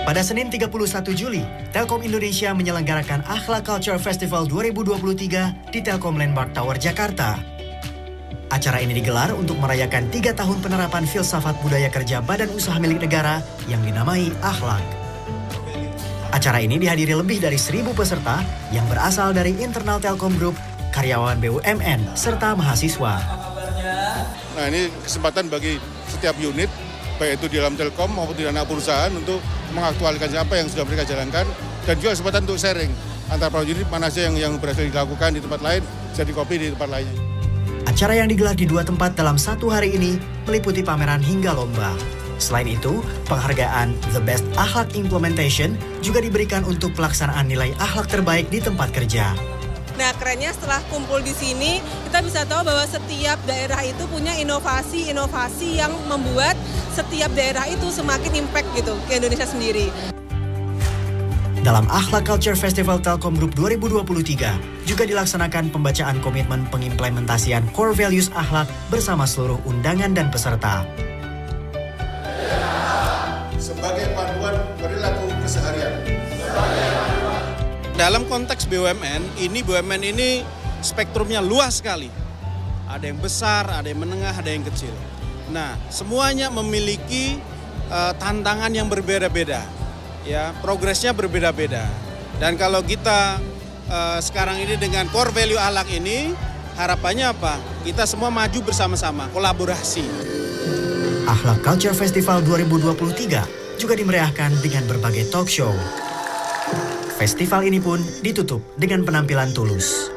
Pada Senin 31 Juli, Telkom Indonesia menyelenggarakan Akhlak Culture Festival 2023 di Telkom Landmark Tower, Jakarta. Acara ini digelar untuk merayakan tiga tahun penerapan filsafat budaya kerja badan usaha milik negara yang dinamai Akhlak. Acara ini dihadiri lebih dari seribu peserta yang berasal dari internal Telkom Group, karyawan BUMN, serta mahasiswa. Nah ini kesempatan bagi setiap unit baik itu di dalam Telkom maupun di anak perusahaan untuk mengaktualkan apa yang sudah mereka jalankan dan juga kesempatan untuk sharing antara para unit mana saja yang, yang berhasil dilakukan di tempat lain jadi kopi di tempat lainnya. Acara yang digelar di dua tempat dalam satu hari ini meliputi pameran hingga lomba. Selain itu, penghargaan The Best Akhlak Implementation juga diberikan untuk pelaksanaan nilai akhlak terbaik di tempat kerja. Nah kerennya setelah kumpul di sini kita bisa tahu bahwa setiap daerah itu punya inovasi-inovasi yang membuat setiap daerah itu semakin impact gitu ke Indonesia sendiri. Dalam Akhlak Culture Festival Telkom Group 2023 juga dilaksanakan pembacaan komitmen pengimplementasian core values akhlak bersama seluruh undangan dan peserta. Sebagai panduan Dalam konteks BUMN, ini BUMN ini spektrumnya luas sekali. Ada yang besar, ada yang menengah, ada yang kecil. Nah, semuanya memiliki uh, tantangan yang berbeda-beda. Ya, progresnya berbeda-beda. Dan kalau kita uh, sekarang ini dengan core value alak ini, harapannya apa? Kita semua maju bersama-sama, kolaborasi. Akhlak Culture Festival 2023 juga dimeriahkan dengan berbagai talk show. Festival ini pun ditutup dengan penampilan tulus.